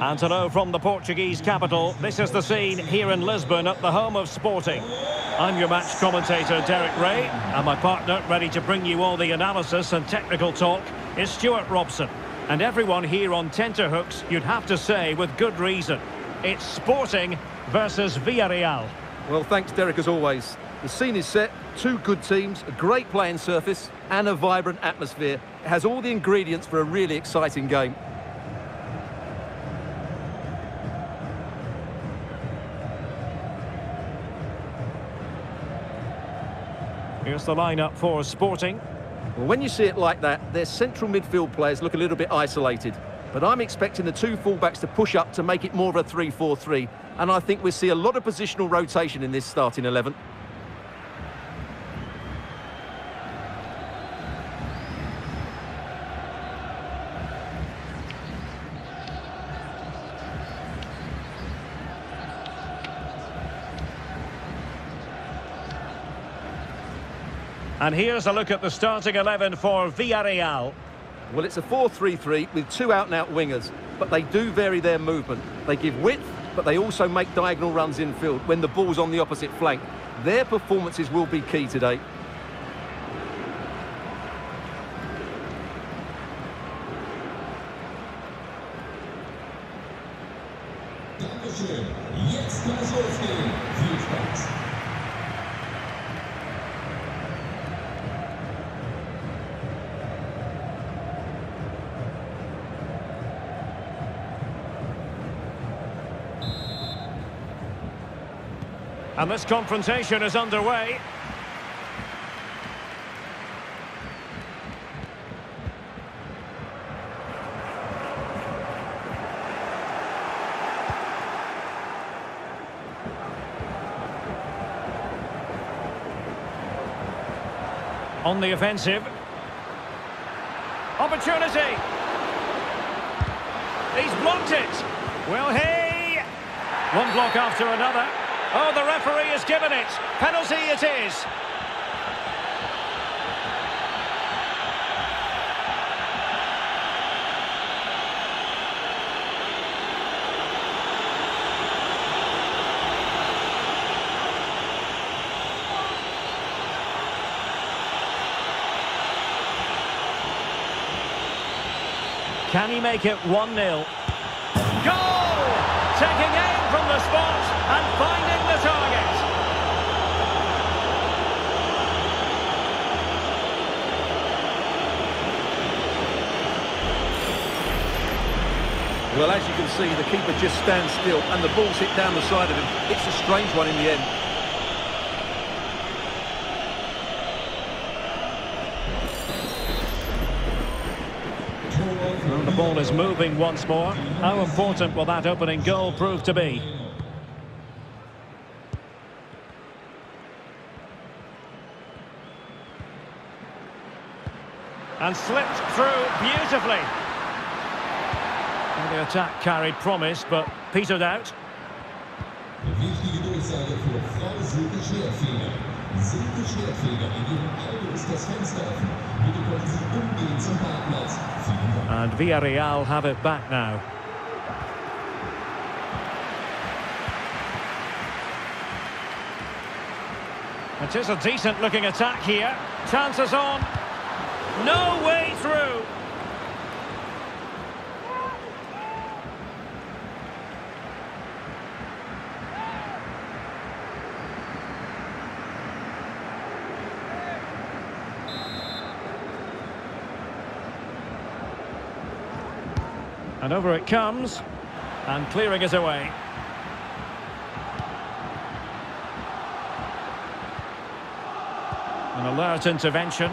And hello from the Portuguese capital. This is the scene here in Lisbon at the home of Sporting. I'm your match commentator, Derek Rae, and my partner, ready to bring you all the analysis and technical talk, is Stuart Robson. And everyone here on tenterhooks, you'd have to say with good reason. It's Sporting versus Villarreal. Well, thanks, Derek, as always. The scene is set, two good teams, a great playing surface, and a vibrant atmosphere. It has all the ingredients for a really exciting game. Here's the lineup for Sporting. Well, when you see it like that, their central midfield players look a little bit isolated. But I'm expecting the two fullbacks to push up to make it more of a 3-4-3. And I think we'll see a lot of positional rotation in this starting 11. And here's a look at the starting 11 for Villarreal. Well, it's a 4-3-3 with two out-and-out wingers, but they do vary their movement. They give width, but they also make diagonal runs infield when the ball's on the opposite flank. Their performances will be key today. And this confrontation is underway. On the offensive. Opportunity. He's blocked it. Well, hey! One block after another. Oh, the referee has given it. Penalty it is. Can he make it 1-0? Goal! Taking aim from the spot and Well, as you can see, the keeper just stands still and the ball's hit down the side of him. It's a strange one in the end. Well, the ball is moving once more. How important will that opening goal prove to be? And slipped through beautifully. The attack carried promise, but petered out. And Villarreal have it back now. It is a decent looking attack here. Chances on. No way through. And over it comes. And clearing it away. An alert intervention.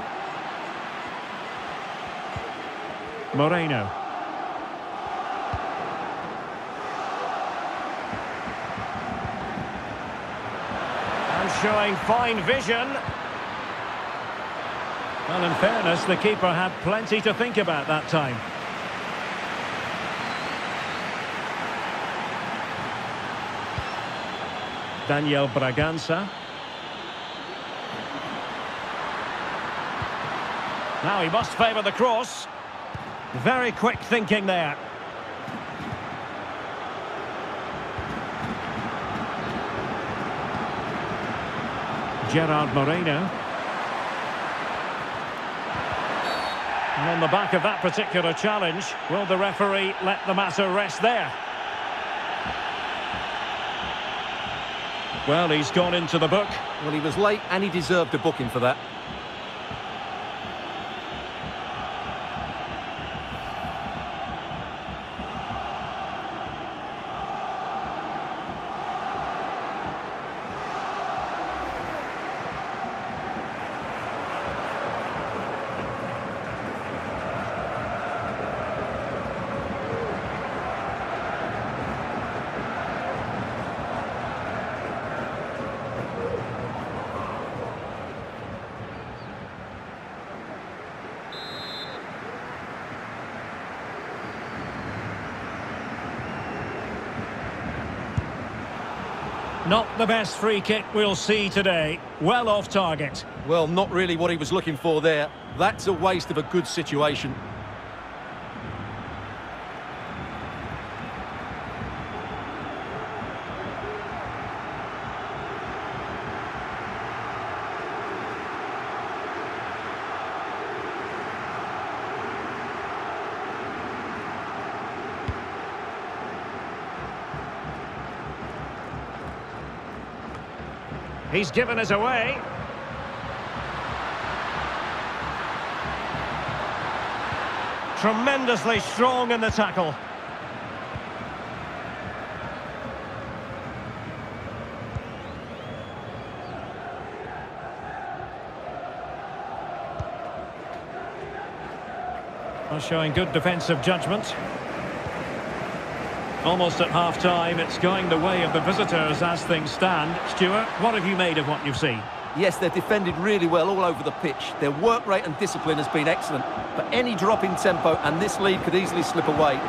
Moreno. And showing fine vision. Well, in fairness, the keeper had plenty to think about that time. Daniel Bragança. Now he must favour the cross. Very quick thinking there. Gerard Moreno. And on the back of that particular challenge, will the referee let the matter rest there? Well, he's gone into the book. Well, he was late and he deserved a booking for that. Not the best free kick we'll see today. Well off target. Well, not really what he was looking for there. That's a waste of a good situation. He's given us away. Tremendously strong in the tackle. Showing good defensive judgment. Almost at half-time, it's going the way of the visitors as things stand. Stuart, what have you made of what you've seen? Yes, they've defended really well all over the pitch. Their work rate and discipline has been excellent. But any drop in tempo and this lead could easily slip away.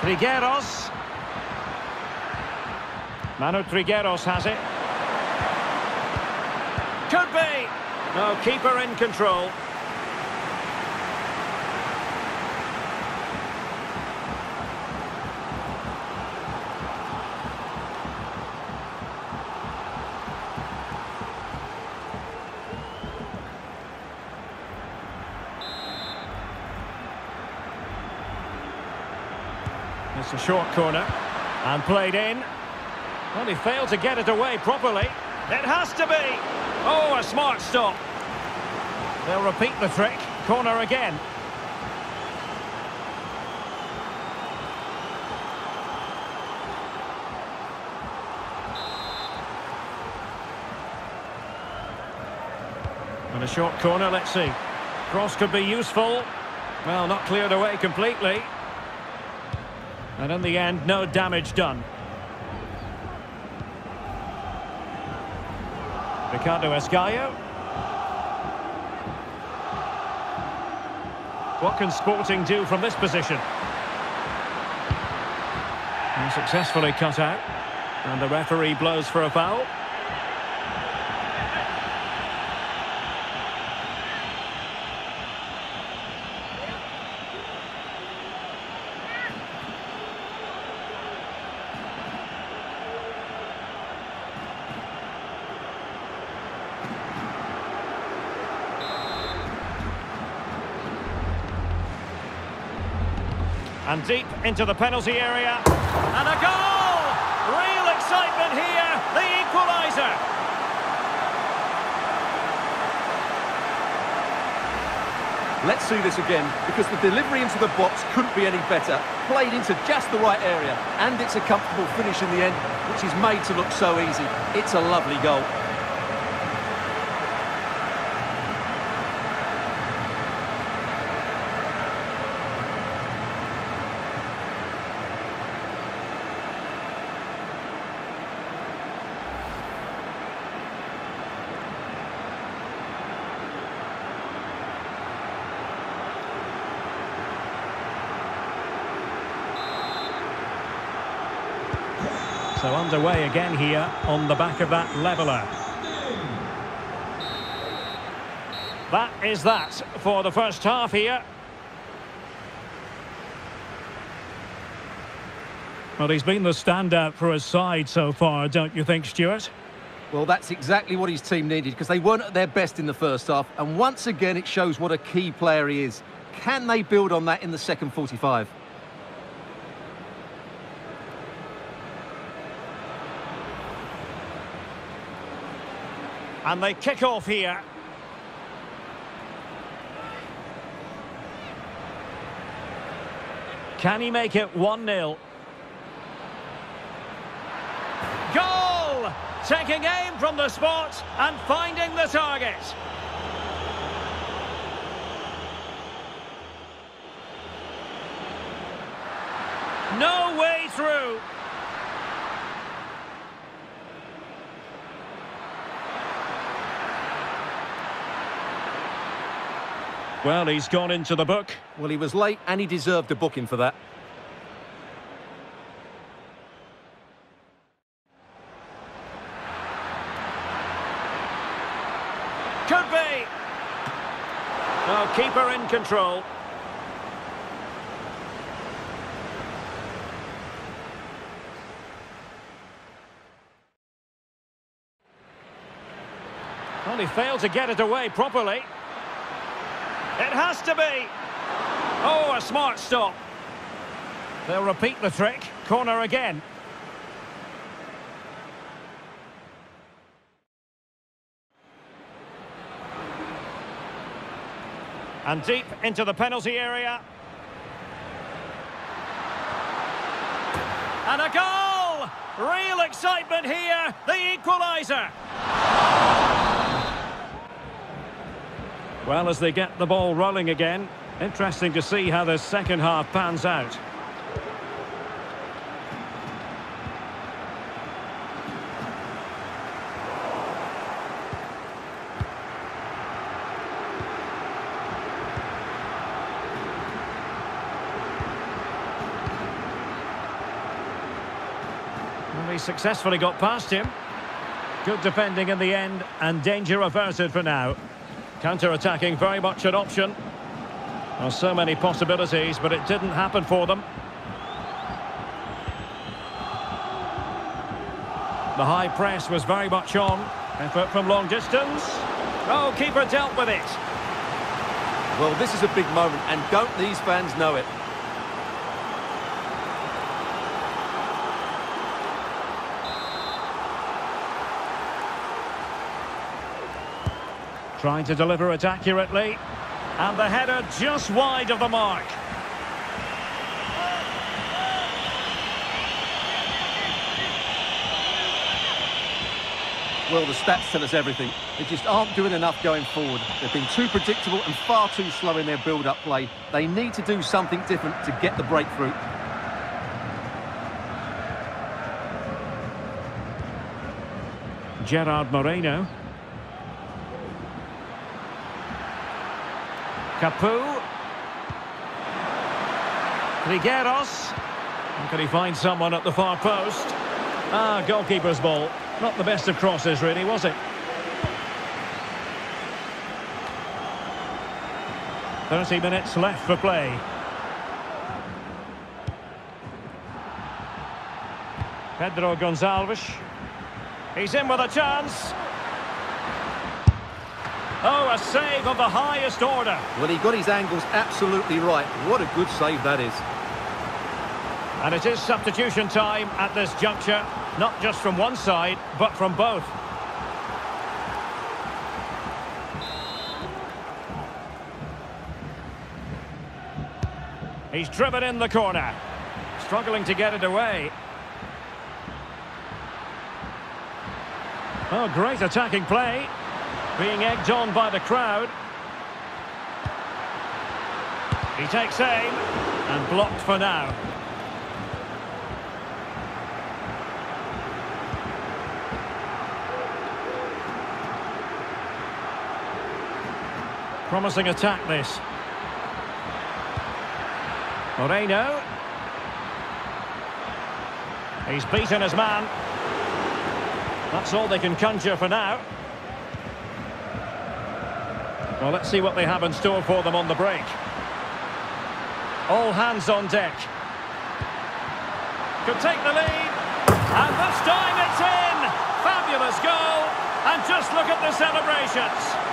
Trigueros. Manu Trigueros has it. Could be. No, keeper in control. It's a short corner. And played in. Well, he failed to get it away properly. It has to be. Oh, a smart stop. They'll repeat the trick. Corner again. And a short corner, let's see. Cross could be useful. Well, not cleared away completely. And in the end, no damage done. Ricardo Esgaio. What can Sporting do from this position? And successfully cut out. And the referee blows for a foul. And deep into the penalty area. And a goal! Real excitement here. The equaliser. Let's see this again, because the delivery into the box couldn't be any better. Played into just the right area, and it's a comfortable finish in the end, which is made to look so easy. It's a lovely goal. So underway again here on the back of that leveller. That is that for the first half here. Well, he's been the standout for his side so far, don't you think, Stuart? Well, that's exactly what his team needed because they weren't at their best in the first half. And once again, it shows what a key player he is. Can they build on that in the second 45? And they kick off here. Can he make it 1-0? Goal! Taking aim from the spot and finding the target. No way through. Well, he's gone into the book. Well, he was late and he deserved a booking for that. Could be. Oh, keeper in control. Well, he failed to get it away properly. It has to be. Oh, a smart stop. They'll repeat the trick. Corner again. And deep into the penalty area. And a goal! Real excitement here. The equaliser. Well, as they get the ball rolling again, interesting to see how the second half pans out. He successfully got past him. Good defending in the end, and danger averted for now. Counter-attacking very much an option. Well, so many possibilities, but it didn't happen for them. The high press was very much on. Effort from long distance. Oh, keeper dealt with it. Well, this is a big moment, and don't these fans know it? Trying to deliver it accurately. And the header just wide of the mark. Well, the stats tell us everything. They just aren't doing enough going forward. They've been too predictable and far too slow in their build-up play. They need to do something different to get the breakthrough. Gerard Moreno. Capoue. Trigueros. Can he find someone at the far post? Ah, goalkeeper's ball. Not the best of crosses, really, was it? Thirty minutes left for play. Pedro Gonçalves. He's in with a chance. Oh, a save of the highest order. Well, he got his angles absolutely right. What a good save that is. And it is substitution time at this juncture, not just from one side, but from both. He's driven in the corner. Struggling to get it away. Oh, great attacking play. Being egged on by the crowd. He takes aim and blocked for now. Promising attack this. Moreno. He's beaten his man. That's all they can conjure for now. Well, let's see what they have in store for them on the break. All hands on deck. could take the lead. And this time it's in! Fabulous goal. And just look at the celebrations.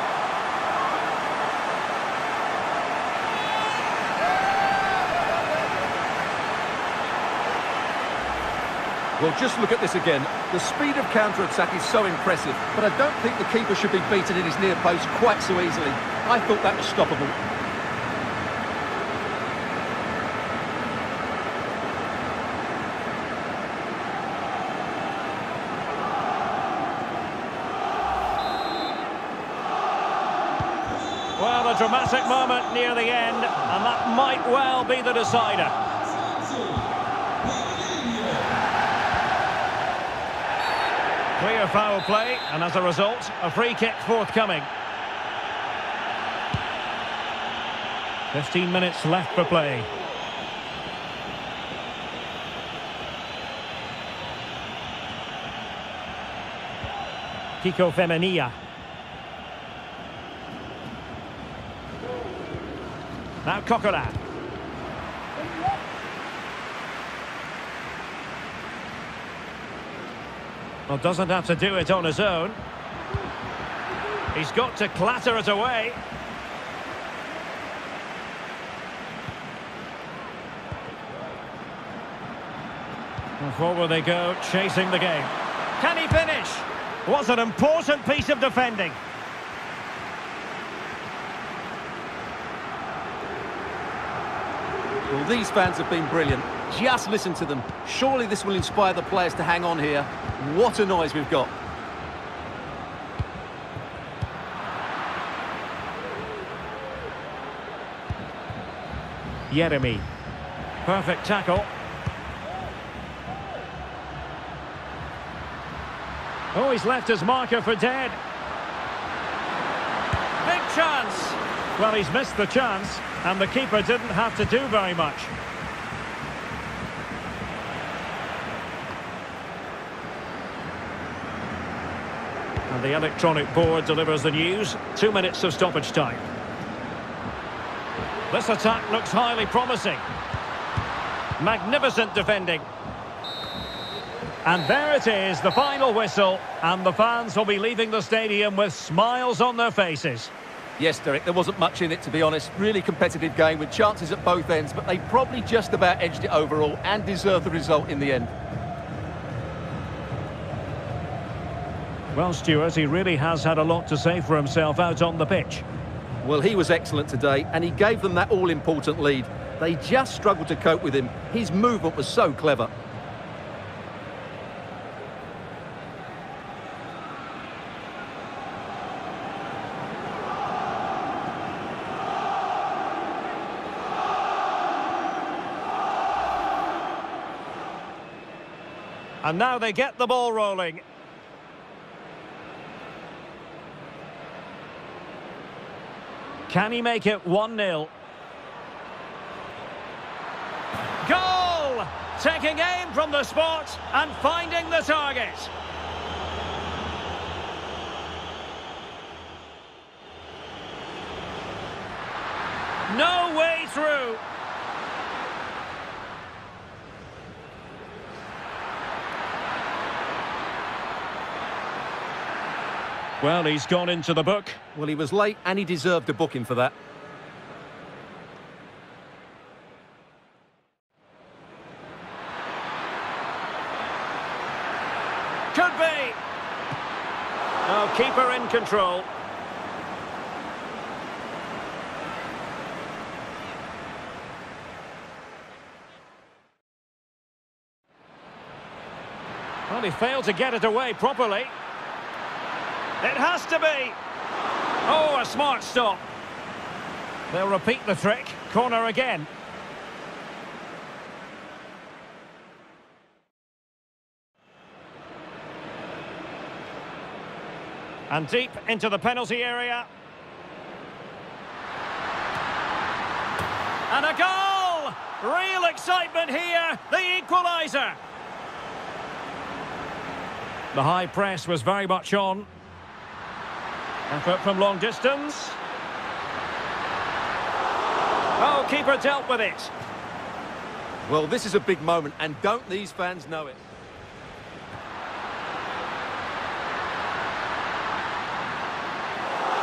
Well, just look at this again. The speed of counter-attack is so impressive, but I don't think the keeper should be beaten in his near post quite so easily. I thought that was stoppable. Well, a dramatic moment near the end, and that might well be the decider. Clear foul play, and as a result, a free kick forthcoming. 15 minutes left for play. Kiko Femenia. Now Coquelin. Well, doesn't have to do it on his own. He's got to clatter it away. And forward they go, chasing the game. Can he finish? Was an important piece of defending. Well, these fans have been brilliant. Just listen to them. Surely this will inspire the players to hang on here. What a noise we've got. Yeremy. Perfect tackle. Oh, he's left his marker for dead. Big chance. Well, he's missed the chance, and the keeper didn't have to do very much. The electronic board delivers the news. Two minutes of stoppage time. This attack looks highly promising. Magnificent defending. And there it is, the final whistle, and the fans will be leaving the stadium with smiles on their faces. Yes, Derek, there wasn't much in it, to be honest. Really competitive game with chances at both ends, but they probably just about edged it overall and deserved the result in the end. Well, Stuart, he really has had a lot to say for himself out on the pitch. Well, he was excellent today, and he gave them that all-important lead. They just struggled to cope with him. His movement was so clever. And now they get the ball rolling. Can he make it 1-0? Goal! Taking aim from the spot and finding the target. No way through. Well, he's gone into the book. Well, he was late, and he deserved a booking for that. Could be. Oh, keeper in control. Well, he failed to get it away properly. It has to be. Oh, a smart stop. They'll repeat the trick. Corner again. And deep into the penalty area. And a goal! Real excitement here. The equaliser. The high press was very much on. Effort from long distance. Oh, keeper dealt with it. Well, this is a big moment, and don't these fans know it?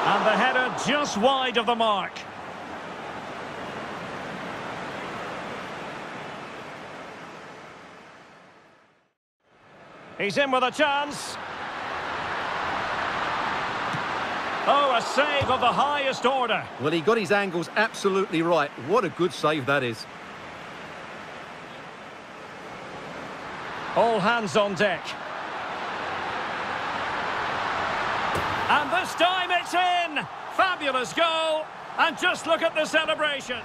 And the header just wide of the mark. He's in with a chance. Oh, a save of the highest order. Well, he got his angles absolutely right. What a good save that is. All hands on deck. And this time it's in! Fabulous goal! And just look at the celebration.